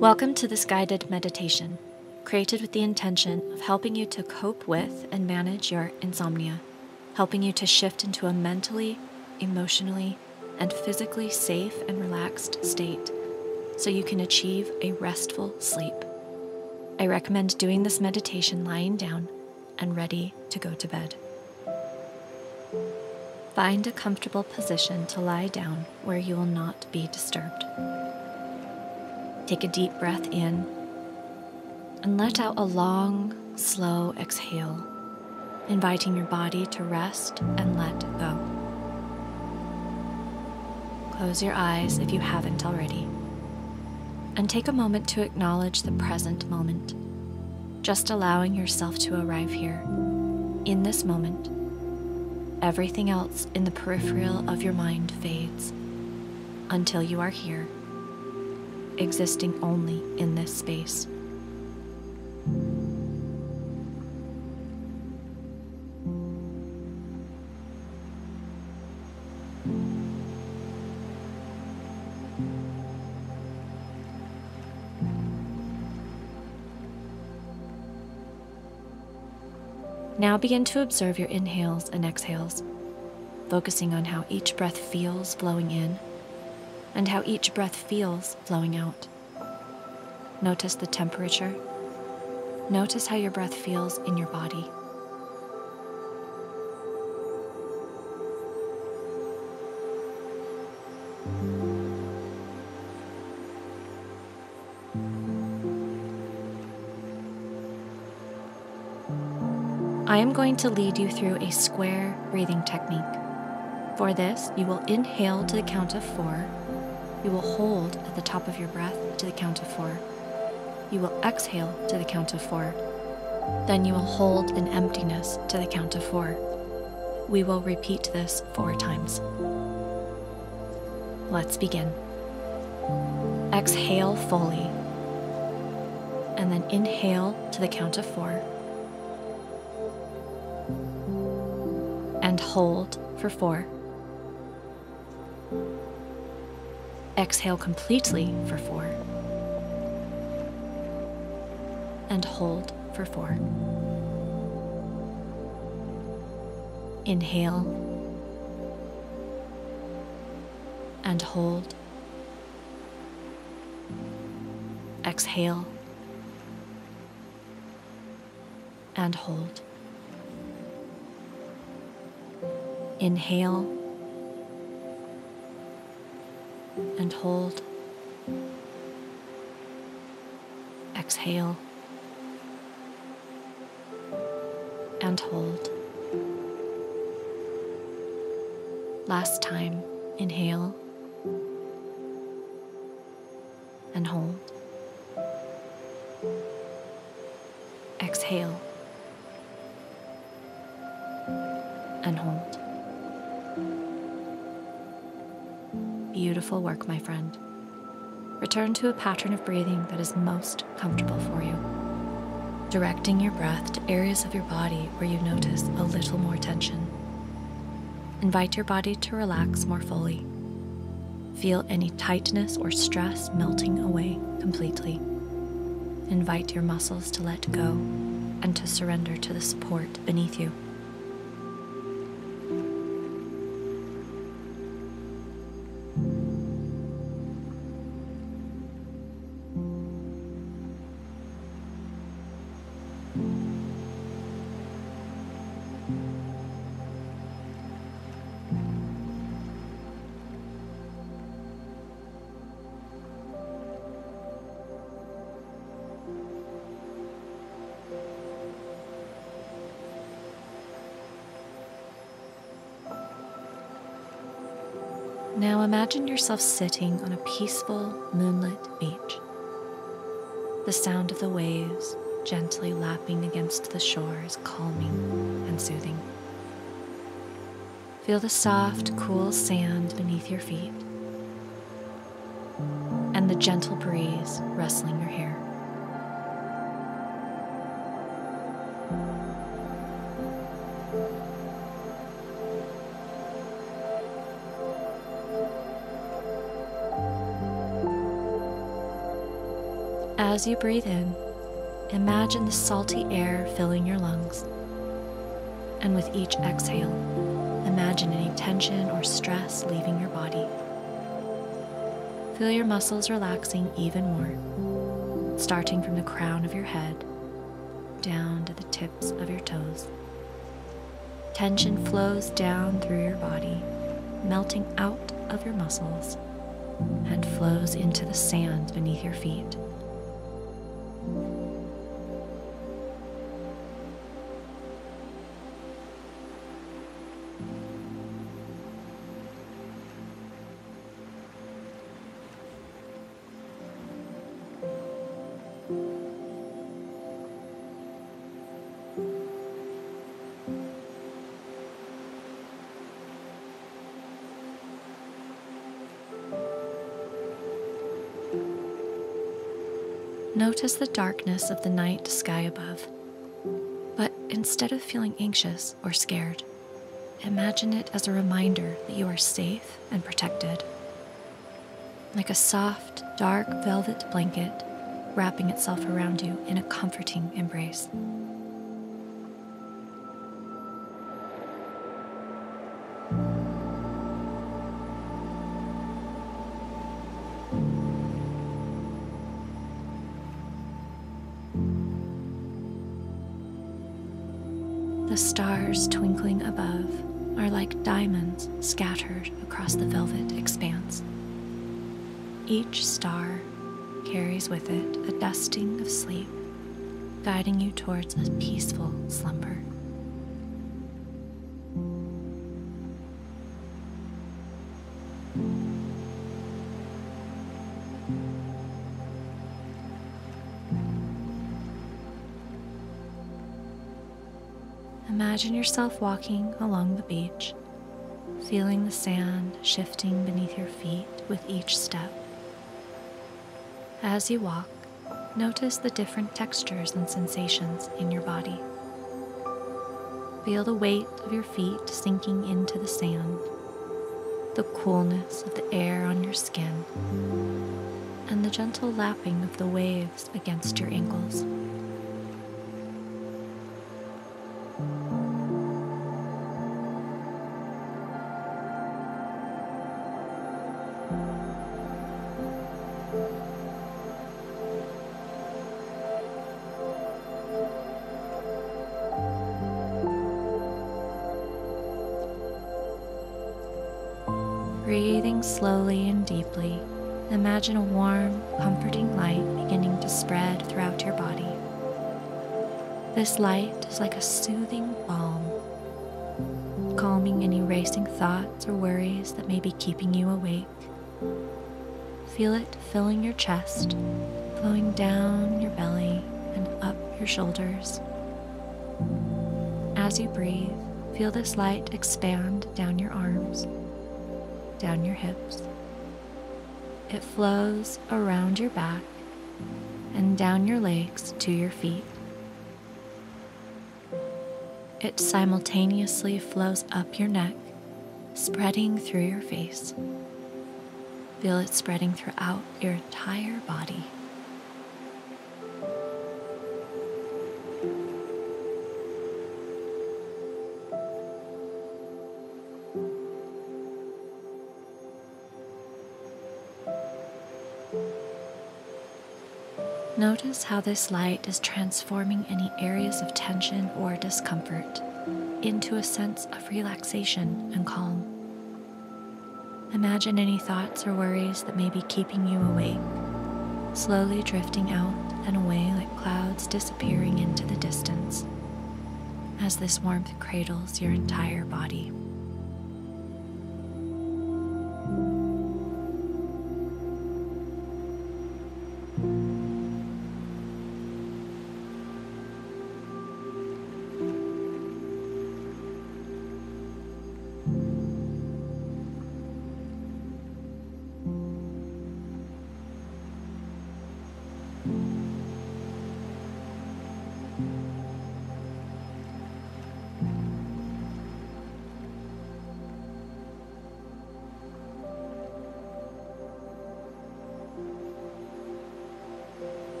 Welcome to this guided meditation, created with the intention of helping you to cope with and manage your insomnia, helping you to shift into a mentally, emotionally, and physically safe and relaxed state so you can achieve a restful sleep. I recommend doing this meditation lying down and ready to go to bed. Find a comfortable position to lie down where you will not be disturbed. Take a deep breath in and let out a long, slow exhale, inviting your body to rest and let go. Close your eyes if you haven't already, and take a moment to acknowledge the present moment, just allowing yourself to arrive here, in this moment. Everything else in the peripheral of your mind fades until you are here existing only in this space. Now begin to observe your inhales and exhales, focusing on how each breath feels flowing in and how each breath feels flowing out. Notice the temperature. Notice how your breath feels in your body. I am going to lead you through a square breathing technique. For this, you will inhale to the count of four you will hold at the top of your breath to the count of four. You will exhale to the count of four. Then you will hold in emptiness to the count of four. We will repeat this four times. Let's begin. Exhale fully. And then inhale to the count of four. And hold for four. Exhale completely for four. And hold for four. Inhale. And hold. Exhale. And hold. Inhale and hold. Exhale and hold. Last time, inhale my friend. Return to a pattern of breathing that is most comfortable for you. Directing your breath to areas of your body where you notice a little more tension. Invite your body to relax more fully. Feel any tightness or stress melting away completely. Invite your muscles to let go and to surrender to the support beneath you. Imagine yourself sitting on a peaceful, moonlit beach. The sound of the waves gently lapping against the shore is calming and soothing. Feel the soft, cool sand beneath your feet and the gentle breeze rustling your hair. As you breathe in, imagine the salty air filling your lungs. And with each exhale, imagine any tension or stress leaving your body. Feel your muscles relaxing even more, starting from the crown of your head down to the tips of your toes. Tension flows down through your body, melting out of your muscles, and flows into the sand beneath your feet. Notice the darkness of the night sky above. But instead of feeling anxious or scared, imagine it as a reminder that you are safe and protected. Like a soft, dark velvet blanket wrapping itself around you in a comforting embrace. Of sleep, guiding you towards a peaceful slumber. Imagine yourself walking along the beach, feeling the sand shifting beneath your feet with each step. As you walk, notice the different textures and sensations in your body. Feel the weight of your feet sinking into the sand, the coolness of the air on your skin, and the gentle lapping of the waves against your ankles. This light is like a soothing balm, calming any racing thoughts or worries that may be keeping you awake. Feel it filling your chest, flowing down your belly and up your shoulders. As you breathe, feel this light expand down your arms down your hips. It flows around your back and down your legs to your feet. It simultaneously flows up your neck, spreading through your face. Feel it spreading throughout your entire body. How this light is transforming any areas of tension or discomfort into a sense of relaxation and calm. Imagine any thoughts or worries that may be keeping you awake, slowly drifting out and away like clouds disappearing into the distance as this warmth cradles your entire body.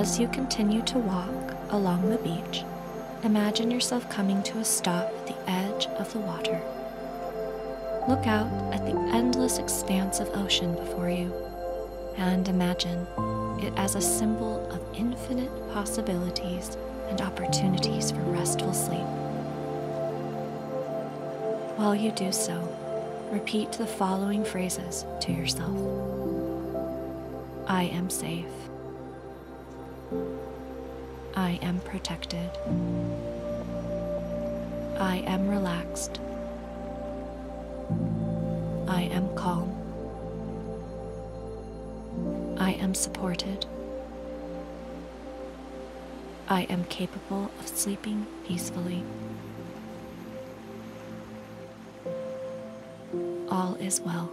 As you continue to walk along the beach, imagine yourself coming to a stop at the edge of the water. Look out at the endless expanse of ocean before you and imagine it as a symbol of infinite possibilities and opportunities for restful sleep. While you do so, repeat the following phrases to yourself I am safe. I am protected. I am relaxed. I am calm. I am supported. I am capable of sleeping peacefully. All is well.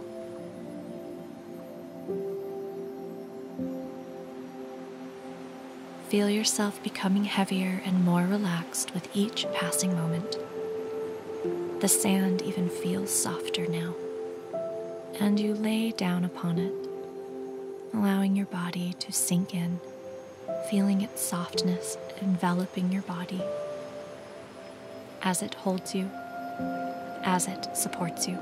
Feel yourself becoming heavier and more relaxed with each passing moment. The sand even feels softer now, and you lay down upon it, allowing your body to sink in, feeling its softness enveloping your body as it holds you, as it supports you.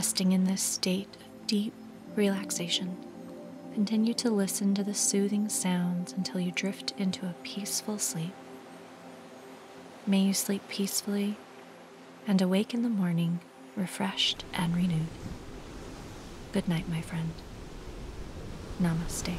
Resting in this state of deep relaxation, continue to listen to the soothing sounds until you drift into a peaceful sleep. May you sleep peacefully and awake in the morning refreshed and renewed. Good night, my friend. Namaste.